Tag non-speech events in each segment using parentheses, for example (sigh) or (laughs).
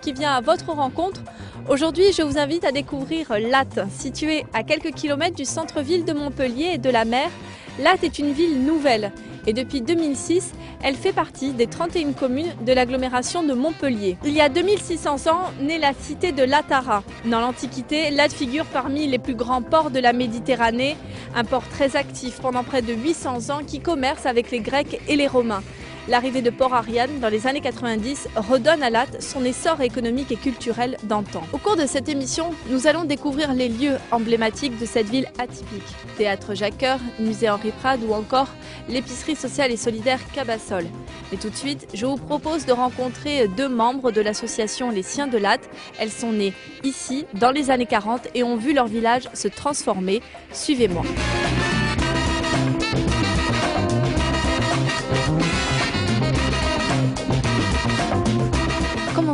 qui vient à votre rencontre. Aujourd'hui, je vous invite à découvrir Latte, située à quelques kilomètres du centre-ville de Montpellier et de la mer. Latte est une ville nouvelle et depuis 2006, elle fait partie des 31 communes de l'agglomération de Montpellier. Il y a 2600 ans, naît la cité de Latara. Dans l'Antiquité, Latte figure parmi les plus grands ports de la Méditerranée, un port très actif pendant près de 800 ans qui commerce avec les Grecs et les Romains. L'arrivée de Port Ariane dans les années 90 redonne à Latte son essor économique et culturel d'antan. Au cours de cette émission, nous allons découvrir les lieux emblématiques de cette ville atypique. Théâtre Jacqueur, musée Henri Prade ou encore l'épicerie sociale et solidaire Cabassol. Mais tout de suite, je vous propose de rencontrer deux membres de l'association Les Siens de Latte. Elles sont nées ici dans les années 40 et ont vu leur village se transformer. Suivez-moi.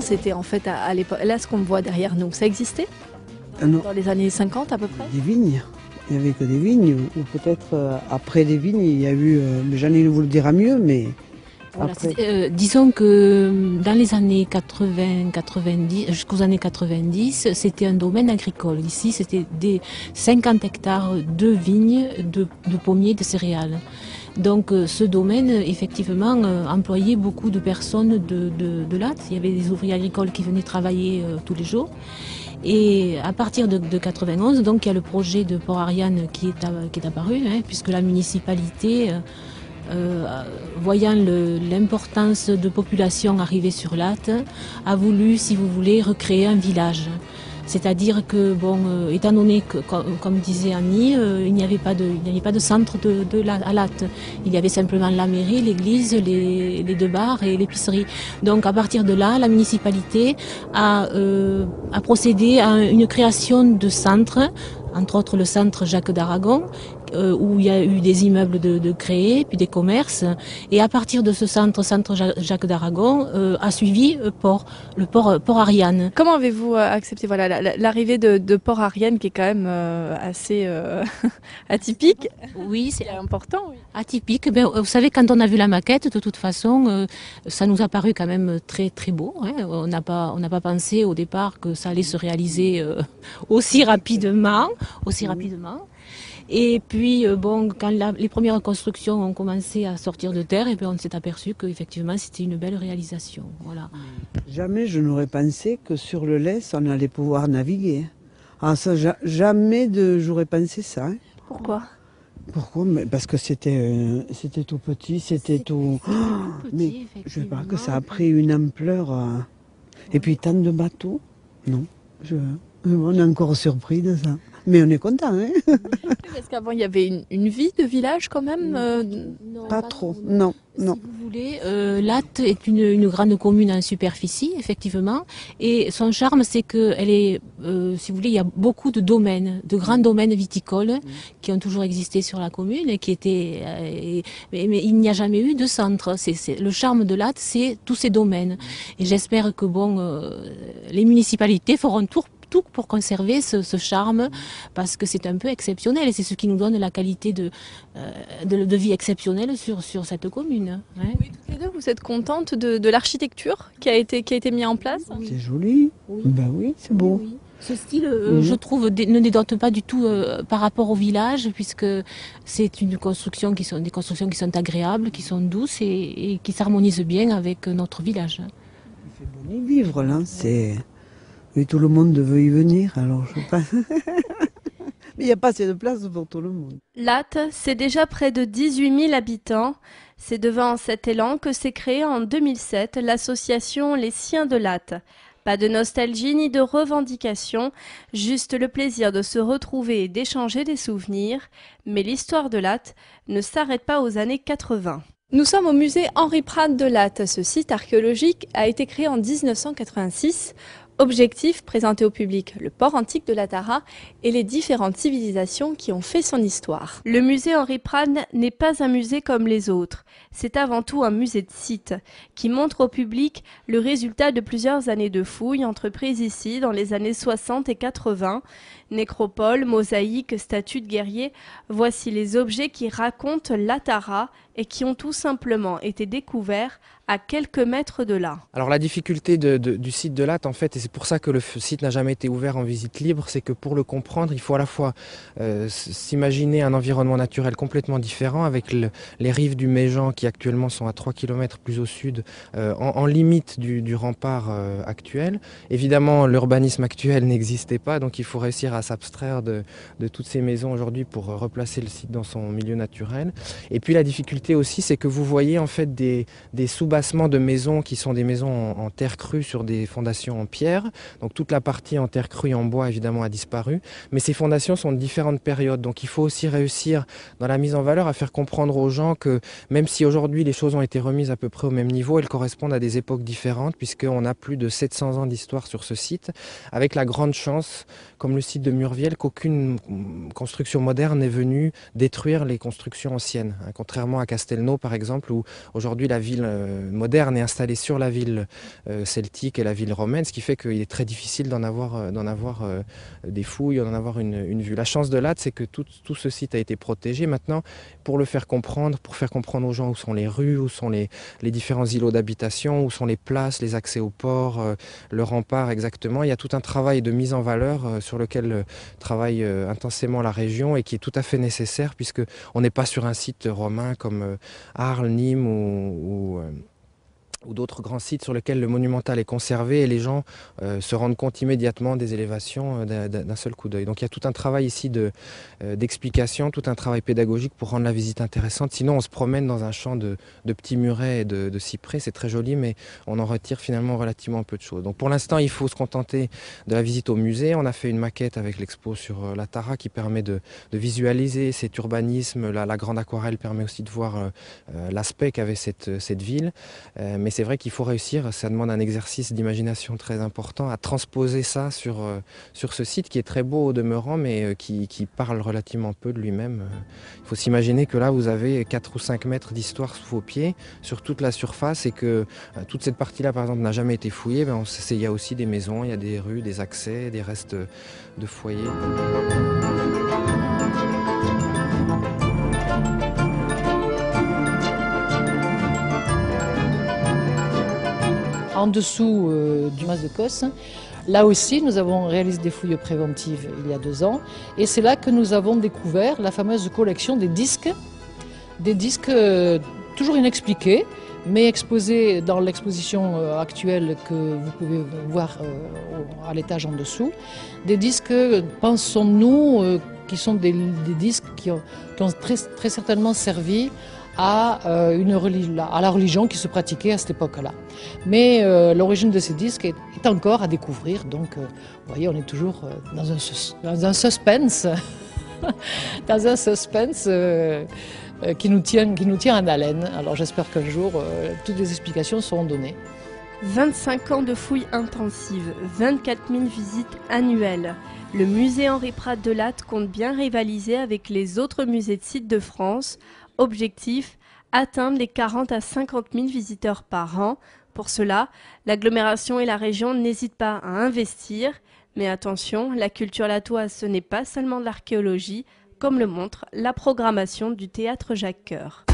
C'était en fait à, à l'époque Là, ce qu'on voit derrière nous, ça existait Ah non, Dans les années 50 à peu près des vignes. Il n'y avait que des vignes, ou peut-être euh, après les vignes, il y a eu, euh, mais Jeanne vous le dira mieux, mais Voilà, euh, disons que dans les années 80, 90, jusqu'aux années 90, c'était un domaine agricole. Ici, c'était des 50 hectares de vignes, de, de pommiers, de céréales. Donc euh, ce domaine, effectivement, euh, employait beaucoup de personnes de, de, Latte. Il y avait des ouvriers agricoles qui venaient travailler euh, tous les jours. Et à partir de, de 91, donc il y a le projet de Port Ariane qui est, qui est apparu, hein, puisque la municipalité voyant l'importance de population arrivée sur Latte, a voulu, si vous voulez, recréer un village. C'est-à-dire que, bon, euh, étant donné que, com- comme, disait Annie, euh, il n'y avait pas de, il avait pas de centre de, de la- à Latte. Il y avait simplement la mairie, l'église, les, les deux bars et l'épicerie. Donc, à partir de là, la municipalité a, euh, a procédé à une création de centres, entre autres le centre Jacques d'Aragon, euh, où il y a eu des immeubles de, de créés, puis des commerces. Et à partir de ce centre, centre Ja- Jacques d'Aragon, euh, a suivi euh, port, le port, port Ariane. Comment avez-vous accepté voilà l'arrivée de, de Port Ariane qui est quand même euh, assez (laughs) atypique? Oui, c'est important. Oui. atypique. Ben, vous savez, quand on a vu la maquette, de toute façon, ça nous a paru quand même très très beau. hein. On n'a pas on n'a pas pensé au départ que ça allait se réaliser aussi rapidement, aussi rapidement. Et puis euh, bon, quand la- les premières constructions ont commencé à sortir de terre, et ben on s'est aperçu qu'effectivement c'était une belle réalisation. Voilà. Jamais je n'aurais pensé que sur le laisse, on allait pouvoir naviguer. Ah, ça, ja- jamais j'aurais pensé ça. hein. Pourquoi? Pourquoi? Mais Parce que c'était, euh, c'était tout petit, c'était tout. (gasps) mais je sais pas que ça a pris une ampleur. euh, Et puis tant de bateaux? Non, je, on est encore surpris de ça. Mais on est content, hein Parce qu'avant il y avait une, une vie de village quand même. euh, Non, Pas trop, non, non. Si vous voulez, euh, Latte est une, une grande commune en superficie, effectivement, et son charme, c'est que elle est, euh, si vous voulez, il y a beaucoup de domaines, de grands domaines viticoles qui ont toujours existé sur la commune et qui étaient, euh, et- mais, mais il n'y a jamais eu de centre. C'est, le charme de Latte, c'est tous ces domaines. Et j'espère que bon, euh, les municipalités feront tout tout pour conserver ce, ce charme parce que c'est un peu exceptionnel et c'est ce qui nous donne la qualité de, euh, de, de vie exceptionnelle sur, sur cette commune. hein. Oui, toutes les deux, vous êtes contentes de, de l'architecture qui a été qui a été mise en place? C'est joli. Oui. Ben oui, c'est beau. Oui. Ce style, euh, je trouve, ne dénote pas du tout euh, par rapport au village, puisque c'est une construction qui sont des constructions qui sont agréables, qui sont douces et, et qui s'harmonisent bien avec notre village. Il fait bon y vivre là, c'est. Et tout le monde veut y venir, alors je sais (laughs) pas. Mais il n'y a pas assez de place pour tout le monde. Latte, c'est déjà près de 18 000 habitants. C'est devant cet élan que s'est créée en 2007 l'association Les Siens de Latte. Pas de nostalgie ni de revendication, juste le plaisir de se retrouver et d'échanger des souvenirs. Mais l'histoire de Latte ne s'arrête pas aux années 80. Nous sommes au musée Henri Prat de Latte. Ce site archéologique a été créé en 1986 Objectif, présenter au public le port antique de la Tara et les différentes civilisations qui ont fait son histoire. Le musée Henri Prade n'est pas un musée comme les autres. C'est avant tout un musée de site qui montre au public le résultat de plusieurs années de fouilles entreprises ici dans les années 60 et 80. Nécropole, mosaïques, statues de guerriers, voici les objets qui racontent la Tara et qui ont tout simplement été découverts à quelques mètres de là. Alors la difficulté du site de Latte, en fait, et c'est pour ça que le site n'a jamais été ouvert en visite libre, c'est que pour le comprendre, il faut à la fois euh, s'imaginer un environnement naturel complètement différent, avec les rives du Méjean qui actuellement sont à 3 km plus au sud, euh, en, limite du, rempart euh, actuel. Évidemment, l'urbanisme actuel (laughs) n'existait pas, donc il faut réussir à s'abstraire de, toutes ces maisons aujourd'hui pour replacer le site dans son milieu naturel. Et puis la difficulté aussi, c'est que vous voyez en fait des, des sous de maisons qui sont des maisons en, terre crue sur des fondations en pierre. Donc toute la partie en terre crue en bois évidemment a disparu. Mais ces fondations sont de différentes périodes. Donc il faut aussi réussir dans la mise en valeur à faire comprendre aux gens que même si aujourd'hui les choses ont été remises à peu près au même niveau, elles correspondent à des époques différentes puisqu'on a plus de 700 ans d'histoire sur ce site avec la grande chance, comme le site de Murviel, qu'aucune construction moderne n'est venue détruire les constructions anciennes. Hein, contrairement à Castelnau par exemple où aujourd'hui la ville euh, moderne est installé sur la ville euh, celtique et la ville romaine, ce qui fait qu'il est très difficile d'en avoir, euh, avoir euh, des fouilles, d'en avoir une, vue. La chance de Latte, c'est que tout, ce site a été protégé. Maintenant, pour le faire comprendre, pour faire comprendre aux gens où sont les rues, où sont les, différents îlots d'habitation, où sont les places, les accès au port, le rempart exactement, il y a tout un travail de mise en valeur sur lequel travaille intensément la région et qui est tout à fait nécessaire puisque on n'est pas sur un site romain comme Arles, Nîmes ou d'autres grands sites sur lesquels le monumental est conservé et les gens euh, se rendent compte immédiatement des élévations euh, d'un seul coup d'œil. Donc il y a tout un travail ici euh, d'explication, tout un travail pédagogique pour rendre la visite intéressante. Sinon on se promène dans un champ de, petits murets et de, cyprès, c'est très joli mais on en retire finalement relativement peu de choses. Donc pour l'instant il faut se contenter de la visite au musée. On a fait une maquette avec l'expo sur la Tara qui permet de, visualiser cet urbanisme. La, la, grande aquarelle permet aussi de voir l'aspect qu'avait cette, cette ville. mais c'est vrai qu'il faut réussir, ça demande un exercice d'imagination très important, à transposer ça sur, euh, sur ce site qui est très beau au demeurant, mais euh, qui, parle relativement peu de lui-même. Il faut s'imaginer que là, vous avez 4 ou 5 mètres d'histoire sous vos pieds, sur toute la surface, et que euh, toute cette partie-là, par exemple, n'a jamais été fouillée. Ben, il y a aussi des maisons, il y a des rues, des accès, des restes de foyers. En dessous euh, du mas de Cosse. Là aussi, nous avons réalisé des fouilles préventives il y a deux ans. Et c'est là que nous avons découvert la fameuse collection des disques. Des disques euh, toujours inexpliqués, mais exposés dans l'exposition euh, actuelle que vous pouvez voir à l'étage en dessous. Des disques, pensons-nous, qui sont des, disques qui ont, très certainement servi à, euh, à la religion qui se pratiquait à cette époque-là. Mais euh, l'origine de ces disques est, encore à découvrir, donc euh, vous voyez, on est toujours dans un, dans un suspense, (laughs) dans un suspense qui, nous tient, qui nous tient en haleine. Alors j'espère qu'un jour, toutes les explications seront données. 25 ans de fouilles intensives, 24 000 visites annuelles. Le musée Henri Prat de Latte compte bien rivaliser avec les autres musées de sites de France Objectif atteindre les 40 à 50 000 visiteurs par an. Pour cela, l'agglomération et la région n'hésitent pas à investir. Mais attention, la culture latoise, ce n'est pas seulement de l'archéologie, comme le montre la programmation du théâtre Jacques Coeur.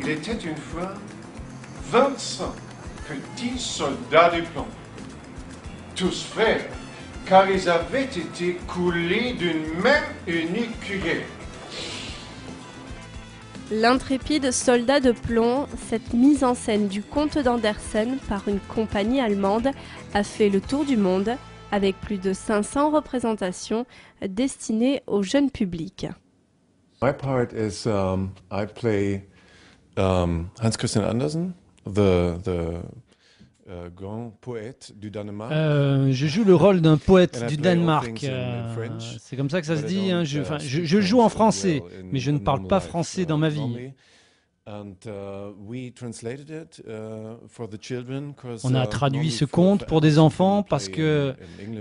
Il était une fois 25 petits soldats du plomb, tous frères car ils avaient été coulés d'une même unique cuillère. L'intrépide soldat de plomb, cette mise en scène du comte d'Andersen par une compagnie allemande, a fait le tour du monde avec plus de 500 représentations destinées au jeune public. My part is um, I play um, Hans Christian Andersen, the the euh, grand poète du Danemark. Euh, je joue le rôle d'un poète du Danemark. Euh, c'est comme ça que ça se dit. Hein. Je, je, je, joue en français, mais je ne parle pas français dans ma vie. On a traduit ce conte pour des enfants parce que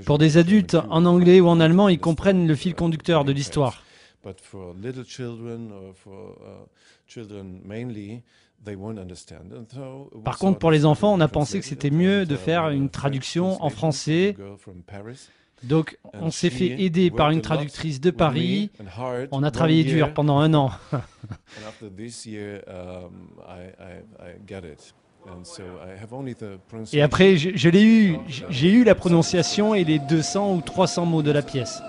pour des adultes en anglais ou en allemand, ils comprennent le fil conducteur de l'histoire. Par contre, pour les enfants, on a pensé que c'était mieux de faire une traduction en français. Donc, on s'est fait aider par une traductrice de Paris. On a travaillé dur pendant un an. (laughs) Et après, je, l'ai eu. J'ai eu la prononciation et les 200 ou 300 mots de la pièce.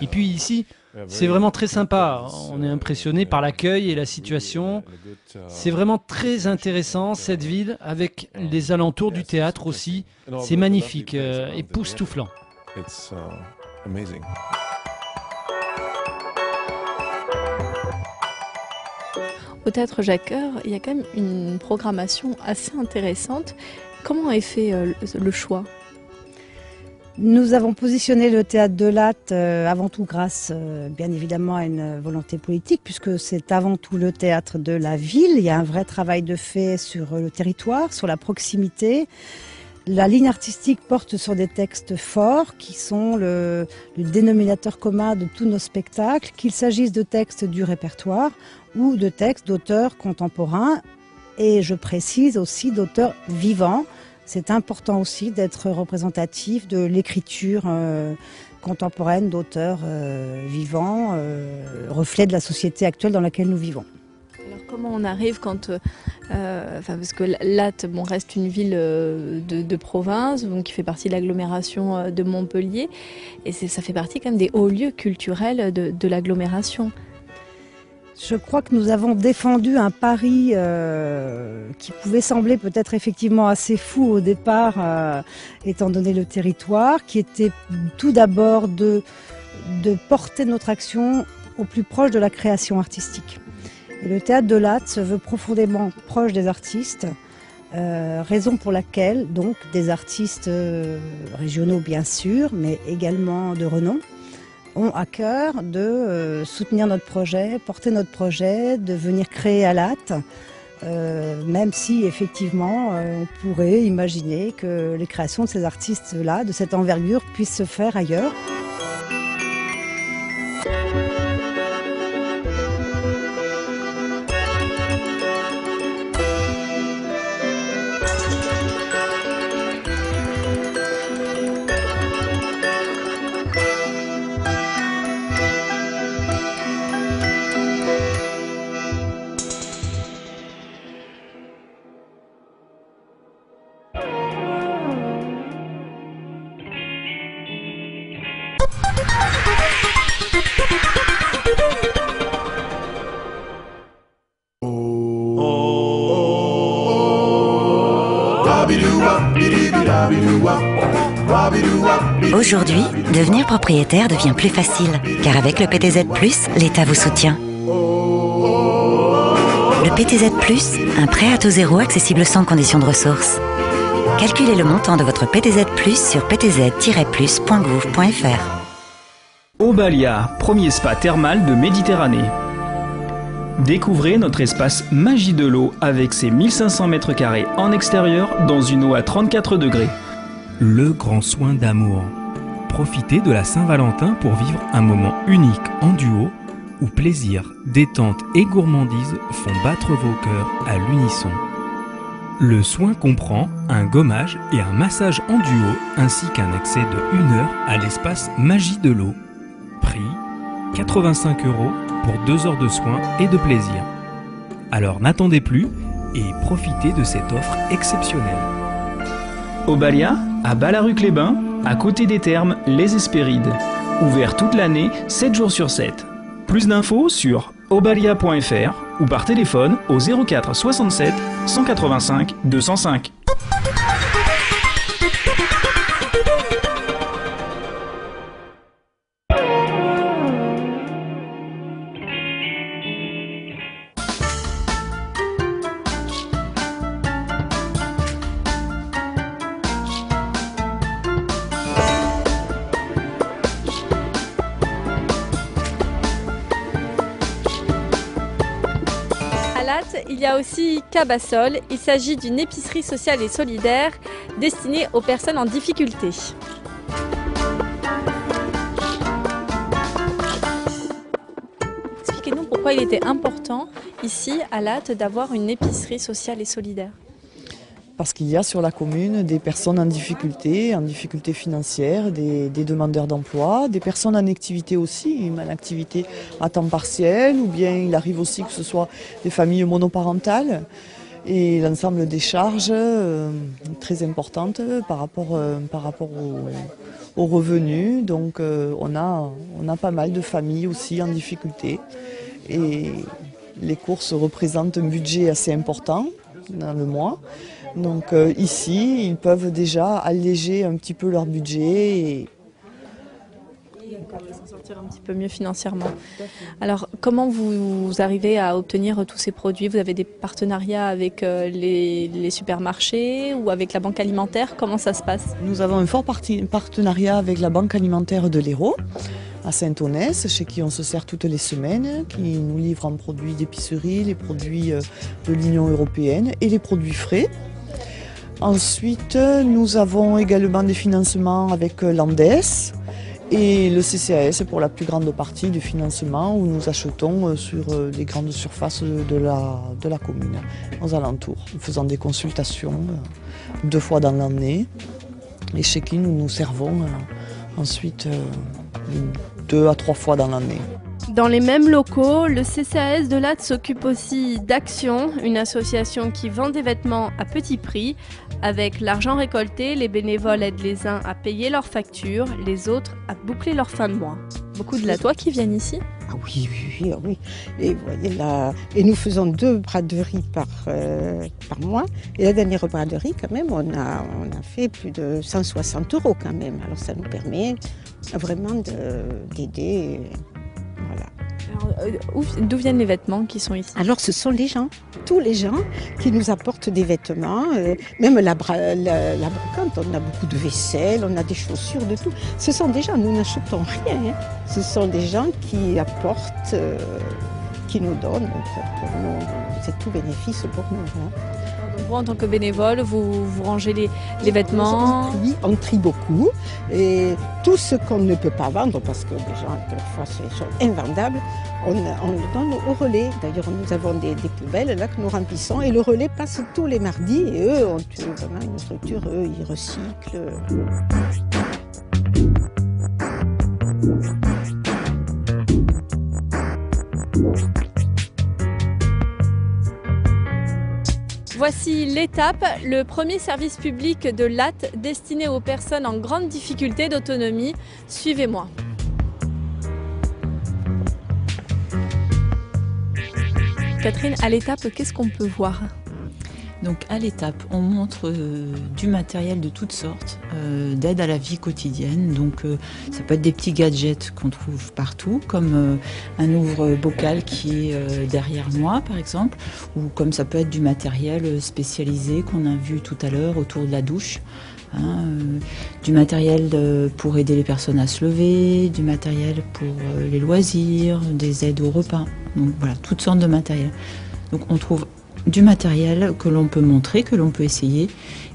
Et puis ici, c'est vraiment très sympa. On est impressionné par l'accueil et la situation. C'est vraiment très intéressant cette ville avec les alentours du théâtre aussi. C'est magnifique euh, et époustouflant. Au théâtre Jacques il y a quand même une programmation assez intéressante. Comment est fait euh, le choix? Nous avons positionné le théâtre de Latte euh, avant tout grâce, euh, bien évidemment, à une volonté politique, puisque c'est avant tout le théâtre de la ville. Il y a un vrai travail de fait sur le territoire, sur la proximité. La ligne artistique porte sur des textes forts qui sont le, le dénominateur commun de tous nos spectacles, qu'il s'agisse de textes du répertoire ou de textes d'auteurs contemporains, et je précise aussi d'auteurs vivants c'est important aussi d'être représentatif de l'écriture euh, contemporaine d'auteurs euh, vivants, euh, reflet de la société actuelle dans laquelle nous vivons. Alors comment on arrive quand, parce que Latte bon, reste une ville de, province, donc qui fait partie de l'agglomération de Montpellier, et ça fait partie quand même des hauts lieux culturels de l'agglomération. Je crois que nous avons défendu un pari euh, qui pouvait sembler peut-être effectivement assez fou au départ, euh, étant donné le territoire, qui était tout d'abord de, porter notre action au plus proche de la création artistique. Et le théâtre de Latte se veut profondément proche des artistes, euh, raison pour laquelle donc des artistes régionaux bien sûr, mais également de renom, ont à cœur de euh, soutenir notre projet, porter notre projet, de venir créer à l'AT, euh, même si effectivement euh, on pourrait imaginer que les créations de ces artistes-là, de cette envergure, puissent se faire ailleurs. Propriétaire devient plus facile, car avec le PTZ, l'État vous soutient. Le PTZ, un prêt à taux zéro accessible sans condition de ressources. Calculez le montant de votre PTZ sur ptz-plus.gouv.fr. Obalia, premier spa thermal de Méditerranée. Découvrez notre espace Magie de l'eau avec ses 1500 mètres carrés en extérieur dans une eau à 34 degrés. Le grand soin d'amour profitez de la Saint-Valentin pour vivre un moment unique en duo où plaisir, détente et gourmandise font battre vos cœurs à l'unisson. Le soin comprend un gommage et un massage en duo ainsi qu'un accès de 1 heure à l'espace Magie de l'eau. Prix 85 euros pour 2 heures de soins et de plaisir. Alors n'attendez plus et profitez de cette offre exceptionnelle. Obalia, à Ballaruc-les-Bains, à côté des thermes Les Hespérides. Ouvert toute l'année, 7 jours sur 7. Plus d'infos sur obalia.fr ou par téléphone au 04 67 185 205. Cabassol. Il s'agit d'une épicerie sociale et solidaire destinée aux personnes en difficulté. Expliquez-nous pourquoi il était important ici à Latte d'avoir une épicerie sociale et solidaire. Parce qu'il y a sur la commune des personnes en difficulté, en difficulté financière, des, demandeurs d'emploi, des personnes en activité aussi, en activité à temps partiel, ou bien il arrive aussi que ce soit des familles monoparentales. Et l'ensemble des charges euh, très importantes par rapport, euh, par rapport aux, revenus. Donc euh, on, a, on a pas mal de familles aussi en difficulté. Et les courses représentent un budget assez important dans le mois. Donc euh, ici, ils peuvent déjà alléger un petit peu leur budget et s'en sortir un petit peu mieux financièrement. Alors, comment vous, arrivez à obtenir tous ces produits? Vous avez des partenariats avec euh, les, supermarchés ou avec la banque alimentaire? Comment ça se passe? Nous avons un fort partenariat avec la banque alimentaire de l'Hérault à Saint-Onès, chez qui on se sert toutes les semaines, qui nous livre en produits d'épicerie, les produits euh, de l'Union européenne et les produits frais. Ensuite, nous avons également des financements avec euh, l'ANDES et le CCAS pour la plus grande partie du financement où nous achetons euh, sur euh, les grandes surfaces de la, de la commune, aux alentours, en faisant des consultations deux fois dans l'année et chez qui nous nous servons ensuite deux à trois fois dans l'année. Dans les mêmes locaux, le CCAS de Latte s'occupe aussi d'Action, une association qui vend des vêtements à petit prix. Avec l'argent récolté, les bénévoles aident les uns à payer leurs factures, les autres à boucler leur fin de mois. Beaucoup de latois qui viennent ici? Ah oui, oui, oui, ah oui. Et, voyez là, et nous faisons deux braderies par, euh, par mois. Et la dernière braderie, quand même, on a, on a fait plus de 160 euros quand même. Alors ça nous permet vraiment d'aider euh, d'où viennent les vêtements qui sont ici? Alors, ce sont les gens, tous les gens qui nous apportent des vêtements, euh, même la, la, brocante, on a beaucoup de vaisselle, on a des chaussures, de tout. Ce sont des gens, nous n'achetons rien. Hein. Ce sont des gens qui apportent, euh, qui nous donnent. c'est tout bénéfice pour nous. Hein. Vous, en tant que bénévole, vous, rangez les, vêtements Oui, on trie beaucoup. Et tout ce qu'on ne peut pas vendre, parce que les gens, quelquefois, sont invendables, on, on, le donne au relais. D'ailleurs, nous avons des, des, poubelles là que nous remplissons et le relais passe tous les mardis et eux ont vraiment une structure, eux, ils recyclent. Voici l'étape, le premier service public de LAT destiné aux personnes en grande difficulté d'autonomie. Suivez-moi. Catherine, à l'étape, qu'est-ce qu'on peut voir? Donc à l'étape, on montre euh, du matériel de toutes sortes, euh, d'aide à la vie quotidienne. Donc euh, ça peut être des petits gadgets qu'on trouve partout, comme un ouvre-bocal qui est derrière moi par exemple, ou comme ça peut être du matériel spécialisé qu'on a vu tout à l'heure autour de la douche. Hein, du matériel pour aider les personnes à se lever, du matériel pour les loisirs, des aides au repas. Donc voilà, toutes sortes de matériel. Donc on trouve du matériel que l'on peut montrer, que l'on peut essayer,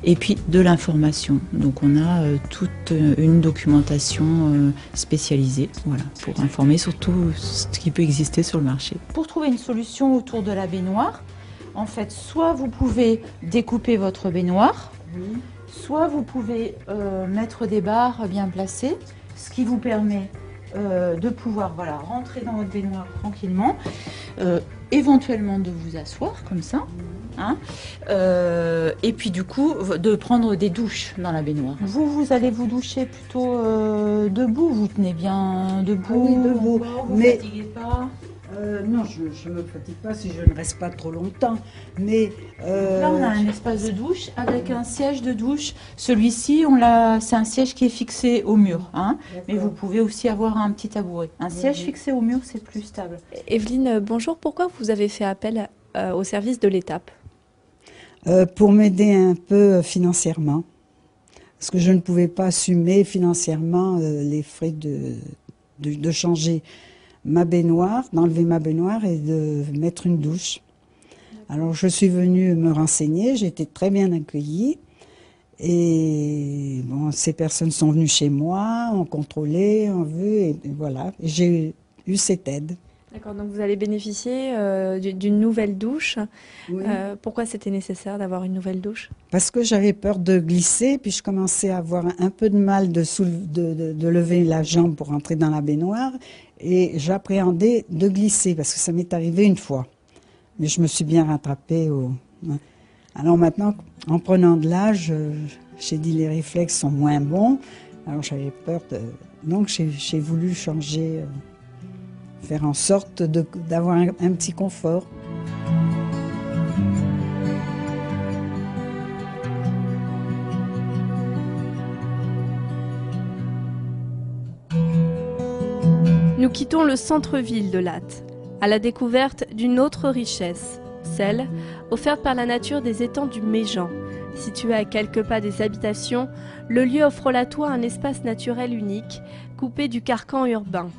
et puis de l'information. Donc on a euh, toute euh, une documentation euh, spécialisée voilà, pour informer sur tout ce qui peut exister sur le marché. Pour trouver une solution autour de la baignoire, en fait, soit vous pouvez découper votre baignoire, soit vous pouvez mettre des barres bien placées, ce qui vous permet de pouvoir voilà, rentrer dans votre baignoire tranquillement éventuellement de vous asseoir comme ça. Hein, euh, et puis du coup, de prendre des douches dans la baignoire. Vous, vous allez vous doucher plutôt euh, debout, vous tenez bien debout. Oui, debout. Vous mais... fatiguez pas euh, non, je ne me fatigue pas si je ne reste pas trop longtemps. Mais euh, là, on a un espace de douche avec un siège de douche. Celui-ci, c'est un siège qui est fixé au mur. Hein, mais vous pouvez aussi avoir un petit tabouret. Un siège fixé au mur, c'est plus stable. Evelyne, bonjour. Pourquoi vous avez fait appel euh, au service de l'étape? Pour m'aider un peu financièrement. Parce que je ne pouvais pas assumer financièrement les frais de, de, de changer ma baignoire, d'enlever ma baignoire et de mettre une douche. Alors je suis venue me renseigner, j'ai été très bien accueillie. Et bon, ces personnes sont venues chez moi, ont contrôlé, ont vu, et voilà, j'ai eu cette aide. D'accord, donc vous allez bénéficier euh, d'une nouvelle douche. Euh, pourquoi c'était nécessaire d'avoir une nouvelle douche? Parce que j'avais peur de glisser, puis je commençais à avoir un peu de mal de, de, de, lever la jambe pour entrer dans la baignoire, et j'appréhendais de glisser, parce que ça m'est arrivé une fois. Mais je me suis bien rattrapée. Au... Hein. Alors maintenant, en prenant de l'âge, euh, j'ai dit les réflexes sont moins bons, alors j'avais peur de... Donc j'ai voulu changer faire en sorte d'avoir un petit confort. Nous quittons le centre-ville de Latte, à la découverte d'une autre richesse, celle offerte par la nature des étangs du Méjean. Situé à quelques pas des habitations, le lieu offre la toi un espace naturel unique, coupé du carcan urbain.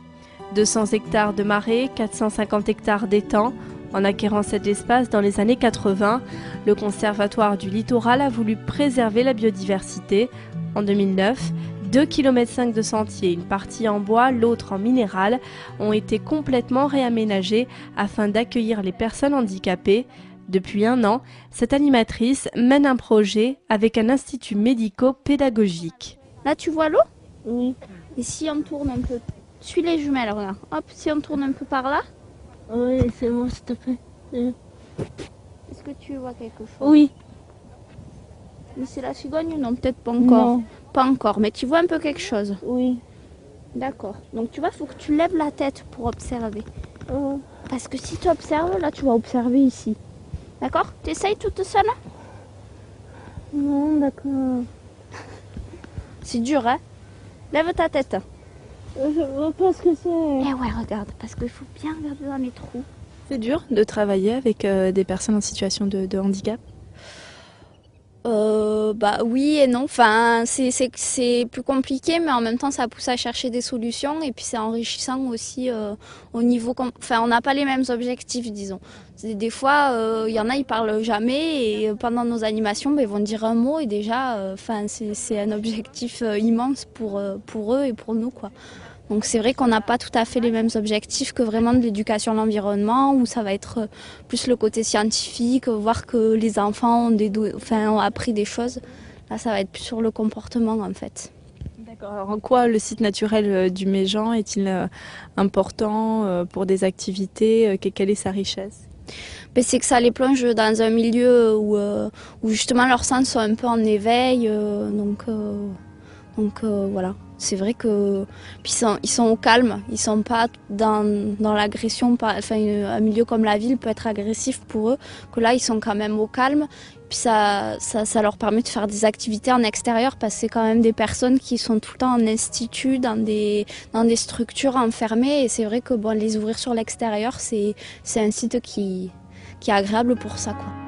200 hectares de marais, 450 hectares d'étangs. En acquérant cet espace dans les années 80, le Conservatoire du littoral a voulu préserver la biodiversité. En 2009, 2,5 km de sentiers, une partie en bois, l'autre en minéral, ont été complètement réaménagés afin d'accueillir les personnes handicapées. Depuis un an, cette animatrice mène un projet avec un institut médico-pédagogique. Là, tu vois l'eau? Oui. Et si on tourne un peu suis les jumelles, regarde. Hop, si on tourne un peu par là. Oui, c'est bon, s'il te plaît. Est-ce que tu vois quelque chose? Oui. Mais c'est la cigogne Non, peut-être pas encore. Pas encore, mais tu vois un peu quelque chose Oui. D'accord. Donc tu vois, il faut que tu lèves la tête pour observer. Parce que si tu observes, là, tu vas observer ici. D'accord? Tu essayes toute seule? Non, d'accord. (laughs) c'est dur, hein? Lève ta tête. Je vois pas ce que c'est. Eh ouais, regarde, parce qu'il faut bien regarder dans les trous. C'est dur de travailler avec euh, des personnes en situation de, handicap? Euh, bah oui et non. Enfin, c'est plus compliqué, mais en même temps, ça pousse à chercher des solutions et puis c'est enrichissant aussi euh, au niveau. Enfin, on n'a pas les mêmes objectifs, disons. Des fois, il y en a, ils parlent jamais et pendant nos animations, bah, ils vont dire un mot et déjà, enfin, c'est un objectif immense pour pour eux et pour nous, quoi. Donc c'est vrai qu'on n'a pas tout à fait les mêmes objectifs que vraiment de l'éducation à l'environnement, où ça va être euh, plus le côté scientifique, voir que les enfants ont, des enfin, ont appris des choses. Là, ça va être plus sur le comportement en fait. D'accord. En quoi le site naturel euh, du Méjean est-il euh, important pour des activités Quelle est sa richesse? Ben, c'est que ça les plonge dans un milieu où, où justement leurs sens sont un peu en éveil. donc, donc voilà c'est vrai que puis ils sont, au calme, ils sont pas dans, dans l'agression. Enfin, un milieu comme la ville peut être agressif pour eux, que là ils sont quand même au calme. Puis ça, ça, ça leur permet de faire des activités en extérieur parce que c'est quand même des personnes qui sont tout le temps en institut, dans des, dans des structures enfermées. Et c'est vrai que bon, les ouvrir sur l'extérieur, c'est un site qui, qui est agréable pour ça. Quoi.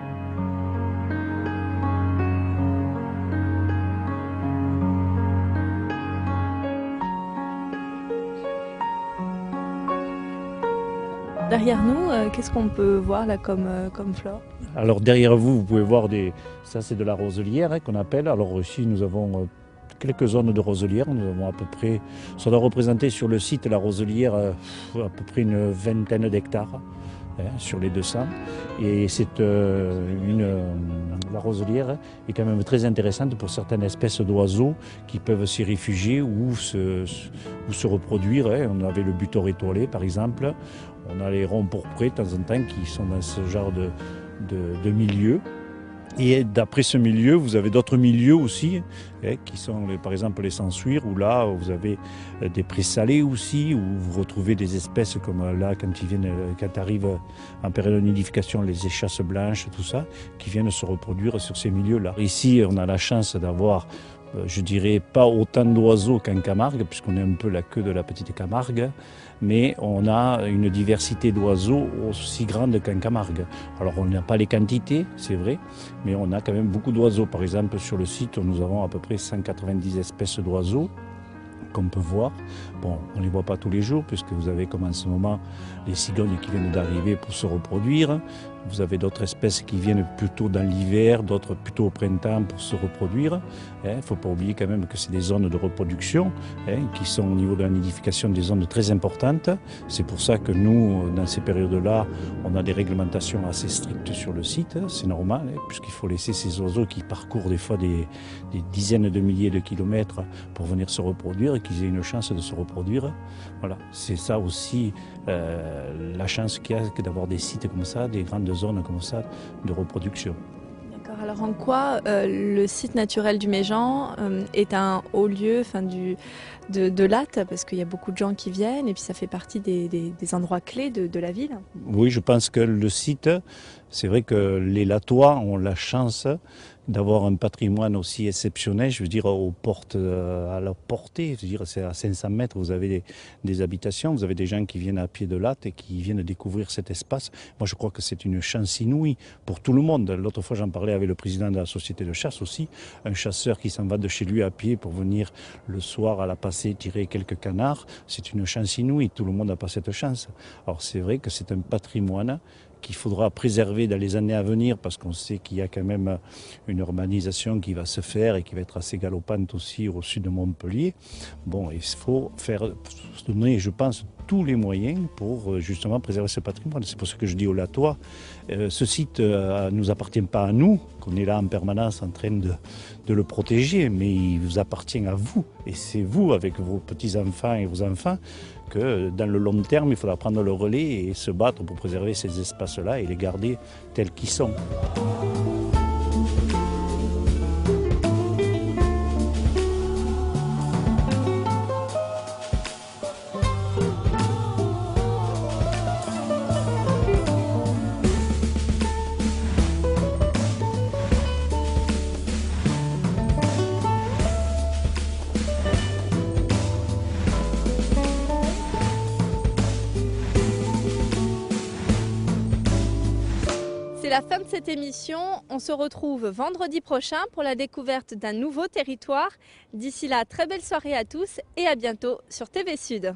Derrière nous, euh, qu'est-ce qu'on peut voir là comme, euh, comme flore? Alors derrière vous, vous pouvez voir des. Ça, c'est de la roselière hein, qu'on appelle. Alors ici, nous avons euh, quelques zones de roselière. Nous avons à peu près. Ça doit représenter sur le site la roselière à peu près une vingtaine d'hectares. Hein, sur les 200. Et c'est une, la roselière est quand même très intéressante pour certaines espèces d'oiseaux qui peuvent s'y réfugier ou se, ou se reproduire. Hein. On avait le butor étoilé par exemple. On a les ronds pourprés de temps en temps qui sont dans ce genre de, de, milieu. Et d'après ce milieu, vous avez d'autres milieux aussi, hein, qui sont par exemple les sensuires, où là vous avez euh, des présalés aussi, où vous retrouvez des espèces comme euh, là quand ils viennent, euh, quand arrivent en période de nidification, les échasses blanches, tout ça, qui viennent se reproduire sur ces milieux-là. Ici, on a la chance d'avoir je dirais pas autant d'oiseaux qu'en Camargue, puisqu'on est un peu la queue de la petite Camargue, mais on a une diversité d'oiseaux aussi grande qu'en Camargue. Alors on n'a pas les quantités, c'est vrai, mais on a quand même beaucoup d'oiseaux. Par exemple, sur le site, nous avons à peu près 190 espèces d'oiseaux qu'on peut voir. Bon, on ne les voit pas tous les jours, puisque vous avez comme en ce moment les cigognes qui viennent d'arriver pour se reproduire. Vous avez d'autres espèces qui viennent plutôt dans l'hiver, d'autres plutôt au printemps pour se reproduire. Il ne faut pas oublier quand même que c'est des zones de reproduction hein, qui sont au niveau de la nidification des zones très importantes. C'est pour ça que nous, dans ces périodes-là, on a des réglementations assez strictes sur le site. C'est normal, hein, puisqu'il faut laisser ces oiseaux qui parcourent des fois des, des dizaines de milliers de kilomètres pour venir se reproduire et qu'ils aient une chance de se reproduire. Voilà, c'est ça aussi euh, la chance qu'il y a d'avoir des sites comme ça, des grandes zones comme ça de reproduction. Alors en quoi euh, le site naturel du Méjean euh, est un haut lieu de, de Latte? Parce qu'il y a beaucoup de gens qui viennent et puis ça fait partie des, des- endroits clés de la ville. Oui, je pense que le site, c'est vrai que les Latois ont la chance d'avoir un patrimoine aussi exceptionnel, je veux dire, aux portes, euh, à la portée, je veux dire, c'est à 500 mètres, vous avez des, habitations, vous avez des gens qui viennent à pied de latte et qui viennent découvrir cet espace. Moi, je crois que c'est une chance inouïe pour tout le monde. L'autre fois, j'en parlais avec le président de la société de chasse aussi, un chasseur qui s'en va de chez lui à pied pour venir le soir à la passée tirer quelques canards, c'est une chance inouïe, tout le monde n'a pas cette chance. Alors c'est vrai que c'est un patrimoine qu'il faudra préserver dans les années à venir parce qu'on sait qu'il y a quand même une urbanisation qui va se faire et qui va être assez galopante aussi au sud de Montpellier. Bon, il faut faire se donner, je pense, tous les moyens pour euh, justement préserver ce patrimoine. C'est pour ça que je dis aux Latois, euh, ce site ne nous appartient pas à nous, qu'on est là en permanence en train de, de le protéger, mais il vous appartient à vous. Et c'est vous, avec vos petits-enfants et vos enfants, que dans le long terme, il faudra prendre le relais et se battre pour préserver ces espaces-là et les garder tels qu'ils sont. La fin de cette émission. On se retrouve vendredi prochain pour la découverte d'un nouveau territoire. D'ici là, très belle soirée à tous et à bientôt sur TV Sud.